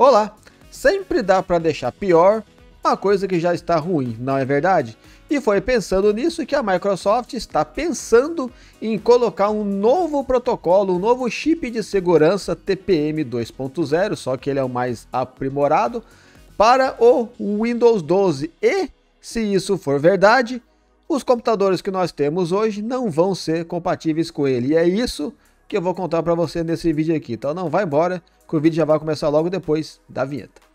Olá! Sempre dá para deixar pior uma coisa que já está ruim, não é verdade? E foi pensando nisso que a Microsoft está pensando em colocar um novo protocolo, um novo chip de segurança TPM 2.0, só que ele é o mais aprimorado, para o Windows 12. E, se isso for verdade, os computadores que nós temos hoje não vão ser compatíveis com ele. E é isso que eu vou contar para você nesse vídeo aqui. Então não vai embora, que o vídeo já vai começar logo depois da vinheta.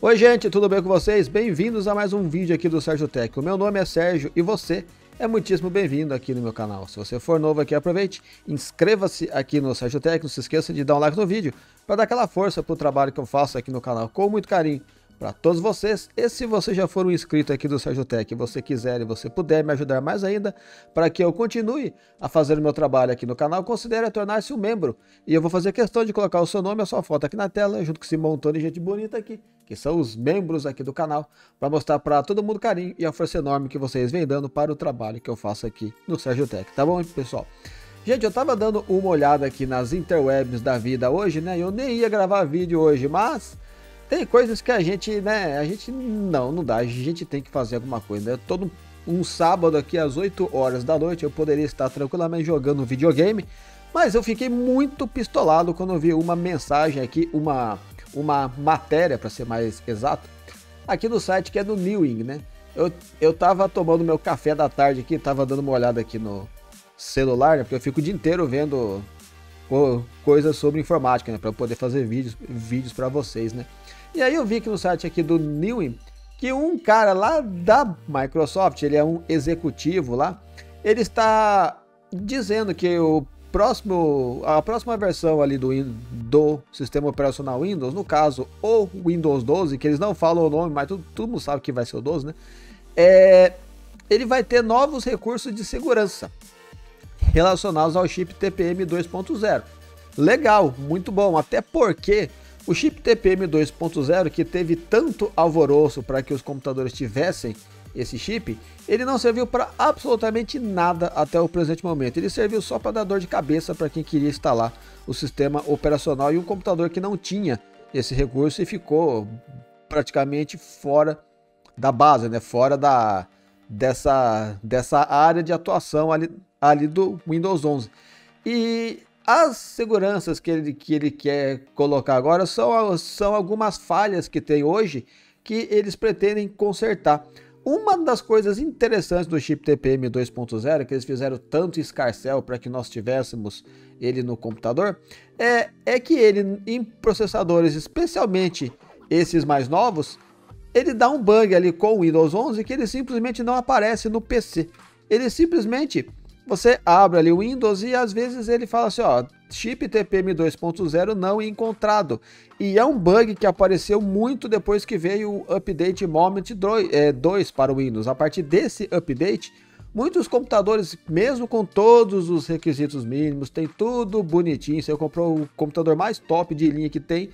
Oi gente, tudo bem com vocês? Bem-vindos a mais um vídeo aqui do Sérgio Tech. O meu nome é Sérgio e você é muitíssimo bem-vindo aqui no meu canal. Se você for novo aqui, aproveite, inscreva-se aqui no Sérgio Tech, não se esqueça de dar um like no vídeo para dar aquela força para o trabalho que eu faço aqui no canal. Com muito carinho para todos vocês. E se você já for um inscrito aqui do Sérgio Tech e você quiser e você puder me ajudar mais ainda para que eu continue a fazer o meu trabalho aqui no canal, considere tornar-se um membro. E eu vou fazer questão de colocar o seu nome e a sua foto aqui na tela, junto com esse montão de gente bonita aqui, que são os membros aqui do canal, para mostrar para todo mundo carinho e a força enorme que vocês vêm dando para o trabalho que eu faço aqui no Sérgio Tech. Tá bom, pessoal? Gente, eu tava dando uma olhada aqui nas interwebs da vida hoje, né? Eu nem ia gravar vídeo hoje, mas tem coisas que a gente, né, a gente não, não dá, a gente tem que fazer alguma coisa, né? Todo um sábado aqui às 8 horas da noite eu poderia estar tranquilamente jogando videogame, mas eu fiquei muito pistolado quando vi uma mensagem aqui, uma, uma matéria para ser mais exato, aqui no site que é do Newing, né? Eu, eu tava tomando meu café da tarde aqui, tava dando uma olhada aqui no celular, né? Porque eu fico o dia inteiro vendo coisas sobre informática, né? Para poder fazer vídeos, vídeos para vocês, né? E aí eu vi que no site aqui do Newin que um cara lá da Microsoft, ele é um executivo lá, ele está dizendo que o próximo, a próxima versão ali do, do sistema operacional Windows, no caso o Windows 12, que eles não falam o nome, mas todo, todo mundo sabe que vai ser o 12, né? É, ele vai ter novos recursos de segurança relacionados ao chip TPM 2.0. Legal, muito bom, até porque o chip TPM 2.0, que teve tanto alvoroço para que os computadores tivessem esse chip, ele não serviu para absolutamente nada até o presente momento. Ele serviu só para dar dor de cabeça para quem queria instalar o sistema operacional e um computador que não tinha esse recurso e ficou praticamente fora da base, né? fora da, dessa, dessa área de atuação ali, ali do Windows 11. E as seguranças que ele, que ele quer colocar agora são, são algumas falhas que tem hoje que eles pretendem consertar. Uma das coisas interessantes do chip TPM 2.0, que eles fizeram tanto escarcel para que nós tivéssemos ele no computador, é, é que ele em processadores, especialmente esses mais novos, ele dá um bug ali com o Windows 11 que ele simplesmente não aparece no PC. Ele simplesmente você abre ali o Windows e às vezes ele fala assim, ó, chip TPM 2.0 não encontrado. E é um bug que apareceu muito depois que veio o update Moment 2 é, para o Windows. A partir desse update, muitos computadores, mesmo com todos os requisitos mínimos, tem tudo bonitinho, você comprou o computador mais top de linha que tem,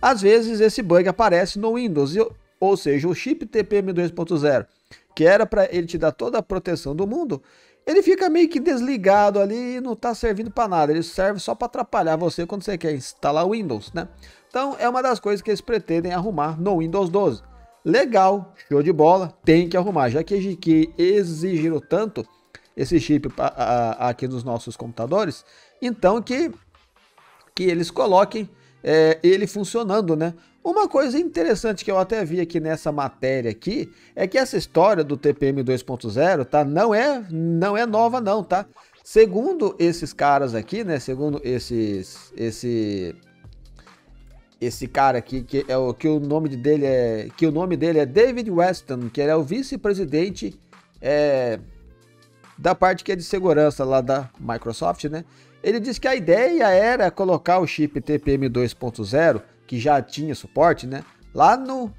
às vezes esse bug aparece no Windows, ou seja, o chip TPM 2.0, que era para ele te dar toda a proteção do mundo, ele fica meio que desligado ali e não está servindo para nada. Ele serve só para atrapalhar você quando você quer instalar o Windows, né? Então é uma das coisas que eles pretendem arrumar no Windows 12. Legal, show de bola, tem que arrumar, já que, que exigiram tanto esse chip pra, a, aqui nos nossos computadores, então que, que eles coloquem é, ele funcionando, né? Uma coisa interessante que eu até vi aqui nessa matéria aqui é que essa história do TPM 2.0, tá? Não é, não é nova não, tá? Segundo esses caras aqui, né? Segundo esses, esse, esse cara aqui que é o que o nome dele é, que o nome dele é David Weston, que ele é o vice-presidente é, da parte que é de segurança lá da Microsoft, né? Ele disse que a ideia era colocar o chip TPM 2.0 que já tinha suporte, né? Lá no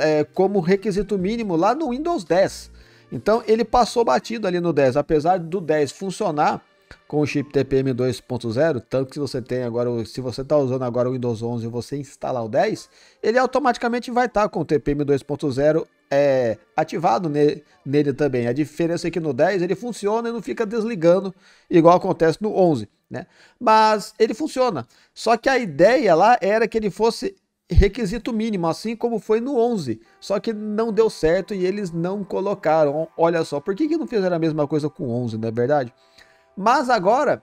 é, como requisito mínimo lá no Windows 10. Então ele passou batido ali no 10, apesar do 10 funcionar com o chip TPM 2.0, tanto que se você tem agora, se você está usando agora o Windows 11 e você instalar o 10, ele automaticamente vai estar tá com o TPM 2.0 é, ativado nele, nele, também. A diferença é que no 10 ele funciona e não fica desligando, igual acontece no 11, né? Mas ele funciona. Só que a ideia lá era que ele fosse requisito mínimo, assim como foi no 11. Só que não deu certo e eles não colocaram. Olha só, por que, que não fizeram a mesma coisa com o 11, não é verdade? Mas agora,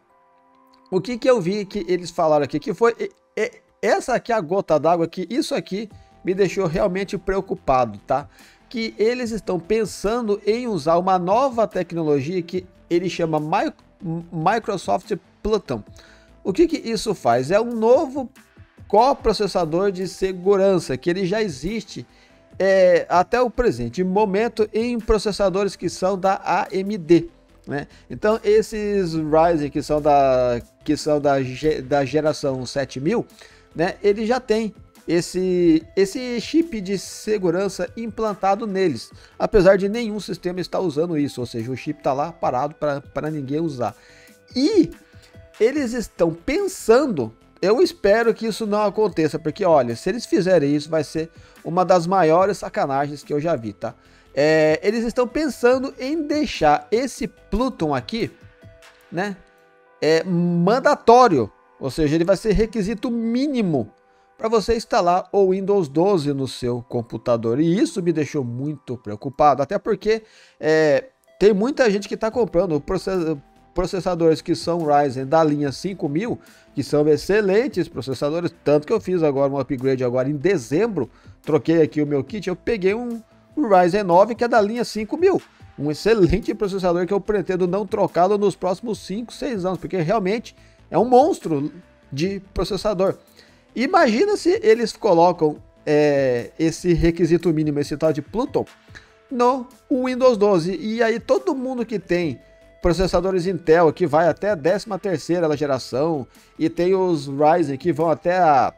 o que, que eu vi que eles falaram aqui, que foi essa aqui a gota d'água, que isso aqui me deixou realmente preocupado, tá? Que eles estão pensando em usar uma nova tecnologia que ele chama Microsoft Pluton. O que, que isso faz? É um novo coprocessador de segurança que ele já existe é, até o presente momento em processadores que são da AMD. Né? Então esses Ryzen que são da que são da, da geração 7000, né? Ele já tem esse, esse chip de segurança implantado neles, apesar de nenhum sistema estar usando isso, ou seja, o chip está lá parado para ninguém usar. E eles estão pensando, eu espero que isso não aconteça, porque olha, se eles fizerem isso, vai ser uma das maiores sacanagens que eu já vi, tá? É, eles estão pensando em deixar esse Pluton aqui, né? É mandatório, ou seja, ele vai ser requisito mínimo para você instalar o Windows 12 no seu computador. E isso me deixou muito preocupado, até porque é, tem muita gente que está comprando processadores que são Ryzen da linha 5000, que são excelentes processadores, tanto que eu fiz agora um upgrade agora em dezembro, troquei aqui o meu kit, eu peguei um Ryzen 9 que é da linha 5000, um excelente processador que eu pretendo não trocá-lo nos próximos 5, 6 anos, porque realmente é um monstro de processador. Imagina se eles colocam é, esse requisito mínimo, esse tal de Pluton, no Windows 12. E aí todo mundo que tem processadores Intel que vai até a 13 terceira geração e tem os Ryzen que vão até a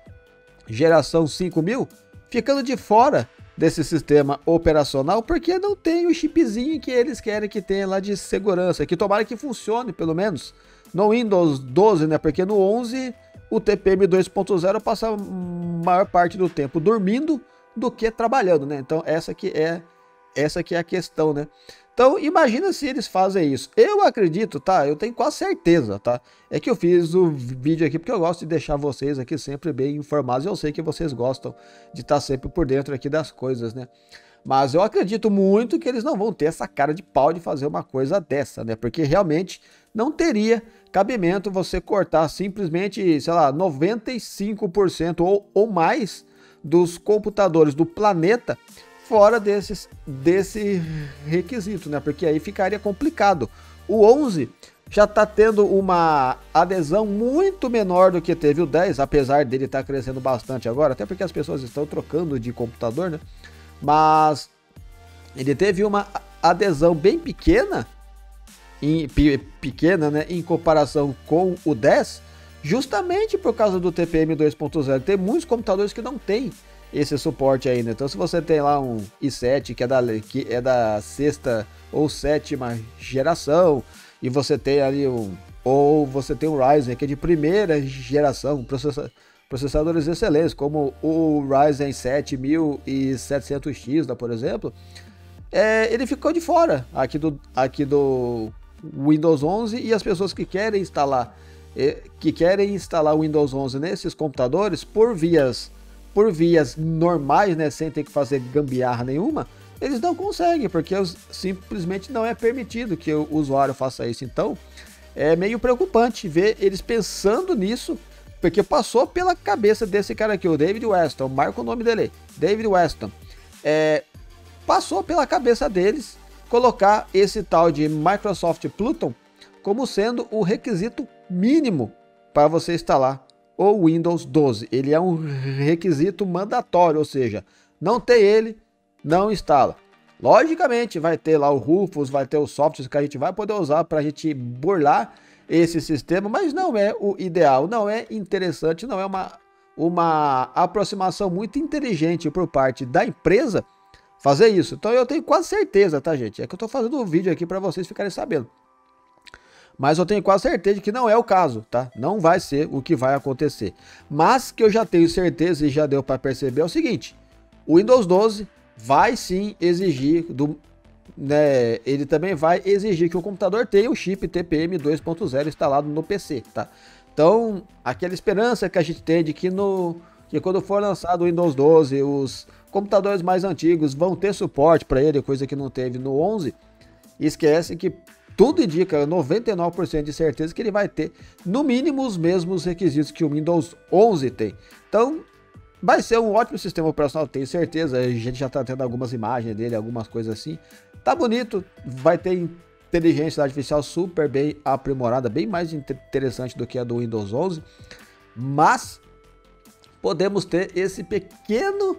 geração 5000, ficando de fora desse sistema operacional porque não tem o chipzinho que eles querem que tenha lá de segurança, que tomara que funcione pelo menos no Windows 12, né? Porque no 11 o TPM 2.0 passa a maior parte do tempo dormindo do que trabalhando, né? Então essa que é essa que é a questão, né? Então imagina se eles fazem isso. Eu acredito, tá? Eu tenho quase certeza, tá? É que eu fiz o vídeo aqui porque eu gosto de deixar vocês aqui sempre bem informados. Eu sei que vocês gostam de estar sempre por dentro aqui das coisas, né? Mas eu acredito muito que eles não vão ter essa cara de pau de fazer uma coisa dessa, né? Porque realmente não teria cabimento você cortar simplesmente, sei lá, 95% ou, ou mais dos computadores do planeta fora desses, desse requisito, né? Porque aí ficaria complicado. O 11 já está tendo uma adesão muito menor do que teve o 10, apesar dele estar tá crescendo bastante agora, até porque as pessoas estão trocando de computador, né? Mas ele teve uma adesão bem pequena em, pequena, né, em comparação com o 10, justamente por causa do TPM 2.0. Tem muitos computadores que não tem esse suporte ainda. Então, se você tem lá um i7 que é da, que é da sexta ou sétima geração, e você tem ali um. Ou você tem um Ryzen que é de primeira geração, processa, processadores excelentes, como o Ryzen 7700X, por exemplo, é, ele ficou de fora aqui do, aqui do Windows 11 e as pessoas que querem instalar que querem instalar o Windows 11 nesses computadores por vias por vias normais, né, sem ter que fazer gambiarra nenhuma, eles não conseguem, porque simplesmente não é permitido que o usuário faça isso. Então, é meio preocupante ver eles pensando nisso, porque passou pela cabeça desse cara aqui, o David Weston, marca o nome dele, David Weston. É, passou pela cabeça deles colocar esse tal de Microsoft Pluton como sendo o requisito mínimo para você instalar o Windows 12. Ele é um requisito mandatório, ou seja, não tem ele, não instala. Logicamente, vai ter lá o Rufus, vai ter os softwares que a gente vai poder usar para a gente burlar esse sistema, mas não é o ideal, não é interessante, não é uma, uma aproximação muito inteligente por parte da empresa fazer isso. Então eu tenho quase certeza, tá, gente? É que eu tô fazendo um vídeo aqui para vocês ficarem sabendo. Mas eu tenho quase certeza que não é o caso, tá? Não vai ser o que vai acontecer. Mas que eu já tenho certeza e já deu para perceber é o seguinte: o Windows 12 vai sim exigir do né, ele também vai exigir que o computador tenha o chip TPM 2.0 instalado no PC, tá? Então, aquela esperança que a gente tem de que no que quando for lançado o Windows 12, os computadores mais antigos vão ter suporte para ele, coisa que não teve no 11. Esquece que tudo indica 99% de certeza que ele vai ter no mínimo os mesmos requisitos que o Windows 11 tem. Então, vai ser um ótimo sistema operacional, tenho certeza. A gente já está tendo algumas imagens dele, algumas coisas assim. Tá bonito, vai ter inteligência artificial super bem aprimorada, bem mais interessante do que a do Windows 11. Mas podemos ter esse pequeno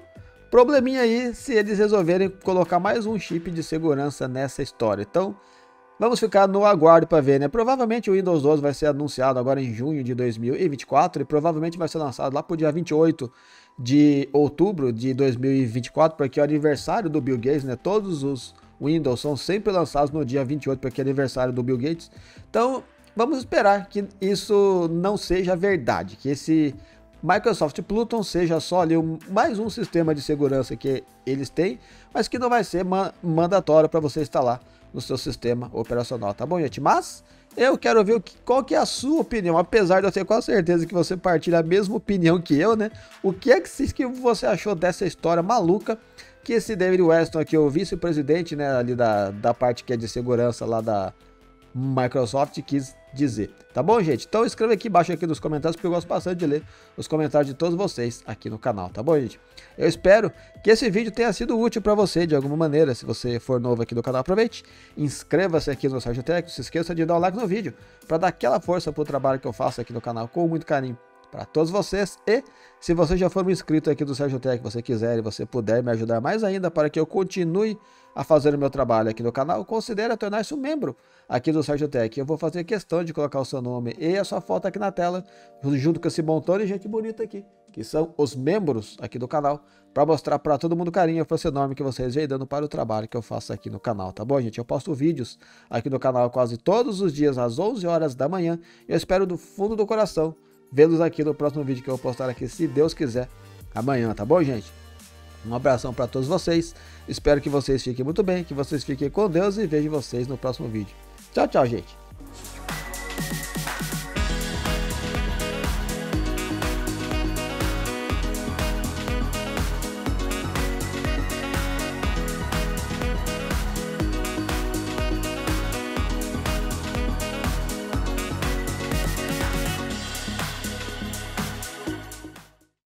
probleminha aí se eles resolverem colocar mais um chip de segurança nessa história. Então, Vamos ficar no aguardo para ver, né? Provavelmente o Windows 12 vai ser anunciado agora em junho de 2024 e provavelmente vai ser lançado lá para o dia 28 de outubro de 2024, porque é o aniversário do Bill Gates, né? Todos os Windows são sempre lançados no dia 28, porque é aniversário do Bill Gates. Então, vamos esperar que isso não seja verdade, que esse Microsoft Pluton seja só ali um, mais um sistema de segurança que eles têm, mas que não vai ser ma mandatório para você instalar no seu sistema operacional, tá bom, gente? Mas eu quero ver que, qual que é a sua opinião, apesar de eu ter com certeza que você partilha a mesma opinião que eu, né? O que é que, que você achou dessa história maluca que esse David Weston aqui, o vice-presidente, né, ali da, da parte que é de segurança lá da Microsoft, quis dizer. Tá bom, gente? Então escreva aqui embaixo aqui nos comentários, porque eu gosto bastante de ler os comentários de todos vocês aqui no canal, tá bom, gente? Eu espero que esse vídeo tenha sido útil para você de alguma maneira. Se você for novo aqui no canal, aproveite, inscreva-se aqui no Sérgio Tech, se esqueça de dar um like no vídeo, para dar aquela força pro trabalho que eu faço aqui no canal com muito carinho para todos vocês. E se você já for um inscrito aqui do Sérgio Tech, você quiser e você puder me ajudar mais ainda para que eu continue a fazer o meu trabalho aqui no canal, considere tornar-se um membro aqui do Sérgio Tech. Eu vou fazer questão de colocar o seu nome e a sua foto aqui na tela, junto com esse montão de gente bonita aqui, que são os membros aqui do canal, para mostrar para todo mundo o carinho e esse enorme que vocês vêm dando para o trabalho que eu faço aqui no canal, tá bom, gente? Eu posto vídeos aqui no canal quase todos os dias às 11 horas da manhã e eu espero do fundo do coração vê-los aqui no próximo vídeo que eu vou postar aqui, se Deus quiser, amanhã, tá bom, gente? Um abração para todos vocês. Espero que vocês fiquem muito bem, que vocês fiquem com Deus e vejo vocês no próximo vídeo. Tchau, tchau, gente.